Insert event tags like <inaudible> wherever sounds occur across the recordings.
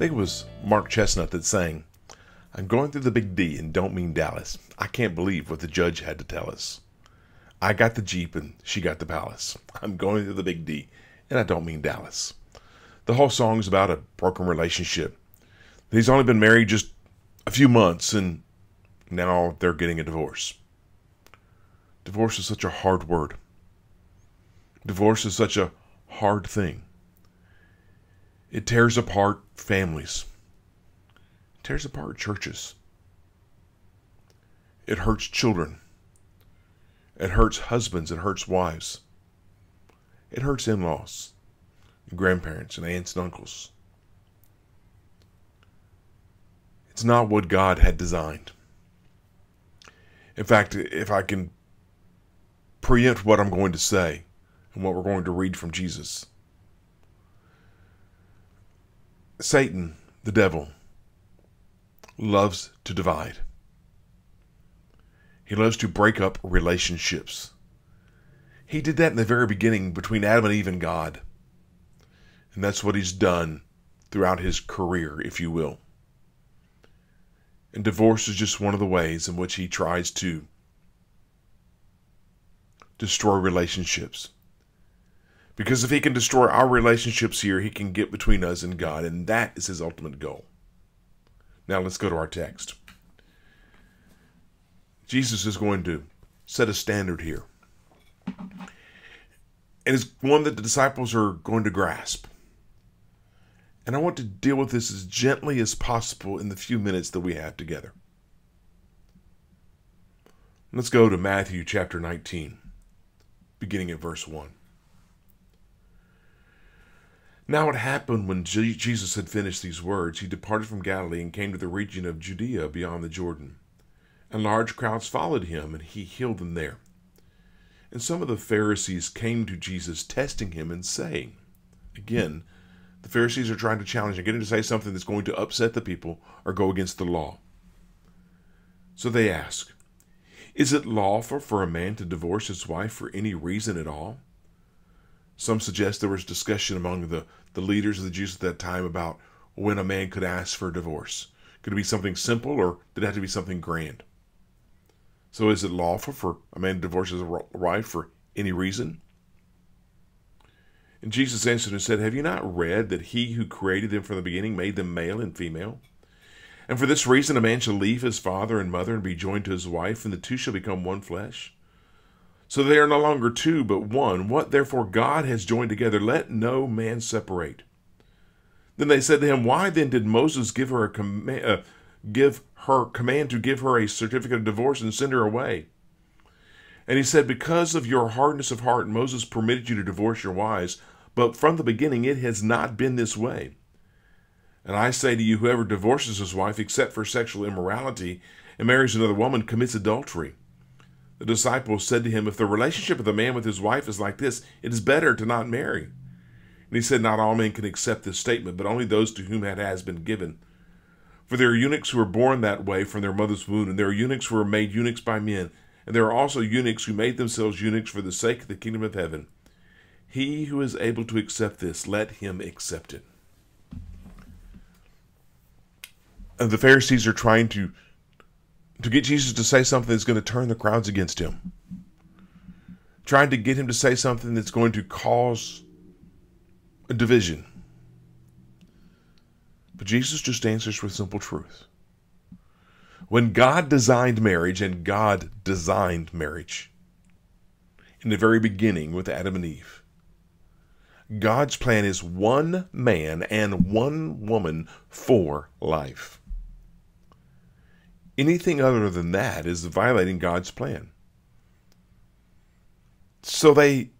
think it was Mark Chesnutt that sang, I'm going through the big D and don't mean Dallas. I can't believe what the judge had to tell us. I got the Jeep and she got the palace. I'm going through the big D and I don't mean Dallas. The whole song's about a broken relationship. He's only been married just a few months and now they're getting a divorce. Divorce is such a hard word. Divorce is such a hard thing. It tears apart families. It tears apart churches. It hurts children. It hurts husbands. It hurts wives. It hurts in laws, grandparents, and aunts and uncles. It's not what God had designed. In fact, if I can preempt what I'm going to say and what we're going to read from Jesus, Satan, the devil, loves to divide. He loves to break up relationships. He did that in the very beginning between Adam and Eve and God. And that's what he's done throughout his career, if you will. And divorce is just one of the ways in which he tries to destroy relationships. Because if he can destroy our relationships here, he can get between us and God, and that is his ultimate goal. Now let's go to our text. Jesus is going to set a standard here. And it's one that the disciples are going to grasp. And I want to deal with this as gently as possible in the few minutes that we have together. Let's go to Matthew chapter 19, beginning at verse 1. Now it happened when Jesus had finished these words, he departed from Galilee and came to the region of Judea beyond the Jordan. And large crowds followed him, and he healed them there. And some of the Pharisees came to Jesus, testing him and saying, Again, the Pharisees are trying to challenge and get him, to say something that's going to upset the people or go against the law. So they ask, Is it lawful for a man to divorce his wife for any reason at all? Some suggest there was discussion among the, the leaders of the Jews at that time about when a man could ask for a divorce. Could it be something simple or did it have to be something grand? So is it lawful for a man to divorce his wife for any reason? And Jesus answered and said, Have you not read that he who created them from the beginning made them male and female? And for this reason a man shall leave his father and mother and be joined to his wife, and the two shall become one flesh. So they are no longer two, but one. What therefore God has joined together, let no man separate. Then they said to him, Why then did Moses give her a command, uh, give her command to give her a certificate of divorce and send her away? And he said, Because of your hardness of heart, Moses permitted you to divorce your wives, but from the beginning it has not been this way. And I say to you, whoever divorces his wife except for sexual immorality and marries another woman commits adultery. The disciples said to him, If the relationship of the man with his wife is like this, it is better to not marry. And he said, Not all men can accept this statement, but only those to whom it has been given. For there are eunuchs who are born that way from their mother's womb, and there are eunuchs who are made eunuchs by men, and there are also eunuchs who made themselves eunuchs for the sake of the kingdom of heaven. He who is able to accept this, let him accept it. And the Pharisees are trying to to get Jesus to say something that's going to turn the crowds against him. Trying to get him to say something that's going to cause a division. But Jesus just answers with simple truth. When God designed marriage, and God designed marriage in the very beginning with Adam and Eve, God's plan is one man and one woman for life. Anything other than that is violating God's plan. So they,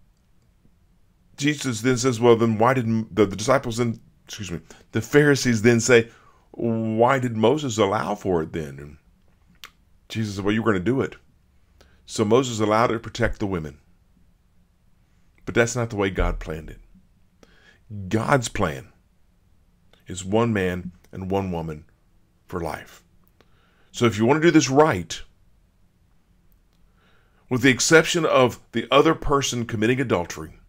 Jesus then says, well, then why did the, the disciples then, excuse me, the Pharisees then say, why did Moses allow for it then? And Jesus said, well, you were going to do it. So Moses allowed it to protect the women. But that's not the way God planned it. God's plan is one man and one woman for life. So if you want to do this right, with the exception of the other person committing adultery,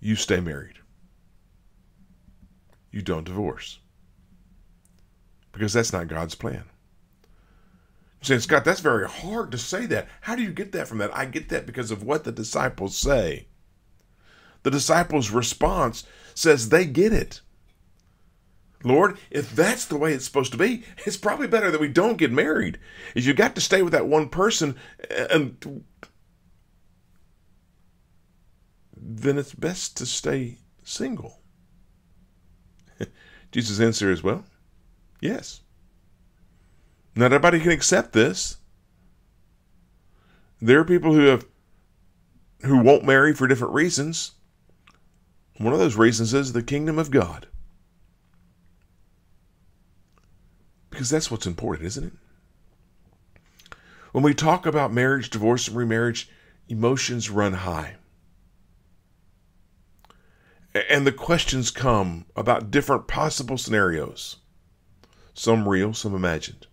you stay married. you don't divorce. Because that's not God's plan. You say, Scott, that's very hard to say that. How do you get that from that? I get that because of what the disciples say. The disciples' response says they get it. Lord, if that's the way it's supposed to be, it's probably better that we don't get married. If you got to stay with that one person, and then it's best to stay single. <laughs> Jesus' answer is, well, yes. Not everybody can accept this. There are people who have who won't marry for different reasons. One of those reasons is the kingdom of God. Because that's what's important, isn't it? When we talk about marriage, divorce, and remarriage, emotions run high. And the questions come about different possible scenarios, some real, some imagined.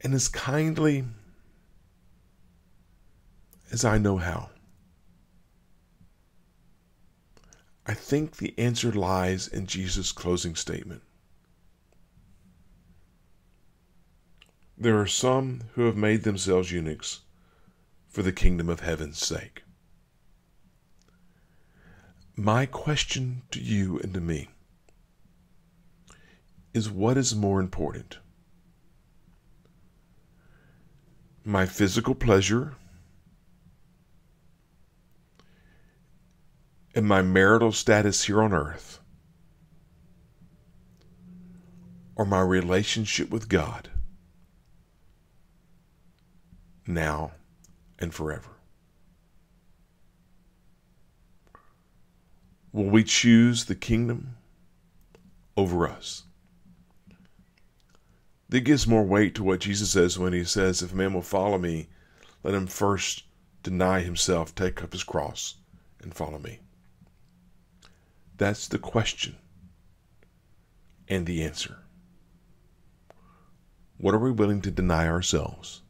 And as kindly as I know how, I think the answer lies in Jesus' closing statement. There are some who have made themselves eunuchs for the kingdom of heaven's sake. My question to you and to me is what is more important? My physical pleasure and my marital status here on earth, or my relationship with God? Now and forever. Will we choose the kingdom over us? That gives more weight to what Jesus says when he says, If a man will follow me, let him first deny himself, take up his cross, and follow me. That's the question and the answer. What are we willing to deny ourselves?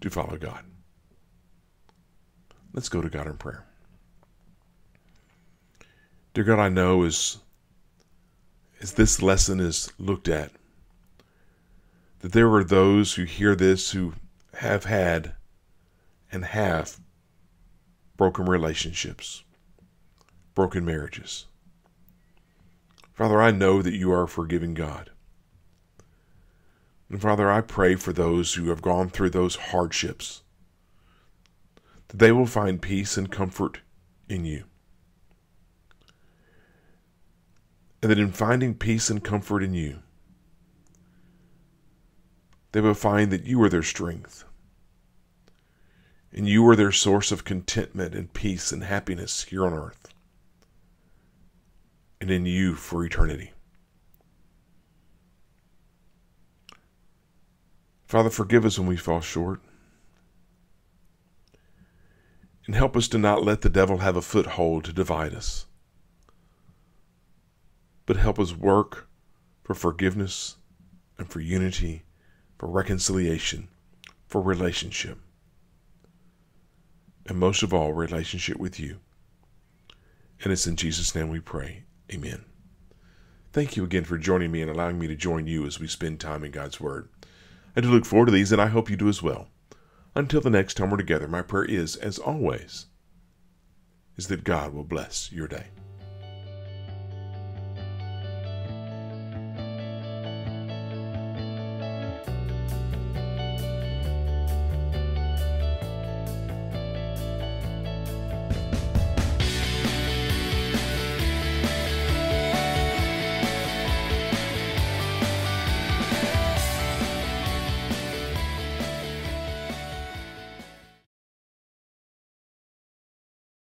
To follow God. Let's go to God in prayer. Dear God, I know as, as this lesson is looked at, that there are those who hear this who have had and have broken relationships, broken marriages. Father, I know that you are a forgiving God. And Father, I pray for those who have gone through those hardships, that they will find peace and comfort in you. And that in finding peace and comfort in you, they will find that you are their strength. And you are their source of contentment and peace and happiness here on earth. And in you for eternity. Father, forgive us when we fall short. And help us to not let the devil have a foothold to divide us. But help us work for forgiveness and for unity, for reconciliation, for relationship. And most of all, relationship with you. And it's in Jesus' name we pray. Amen. Thank you again for joining me and allowing me to join you as we spend time in God's Word. I do look forward to these, and I hope you do as well. Until the next time we're together, my prayer is, as always, is that God will bless your day.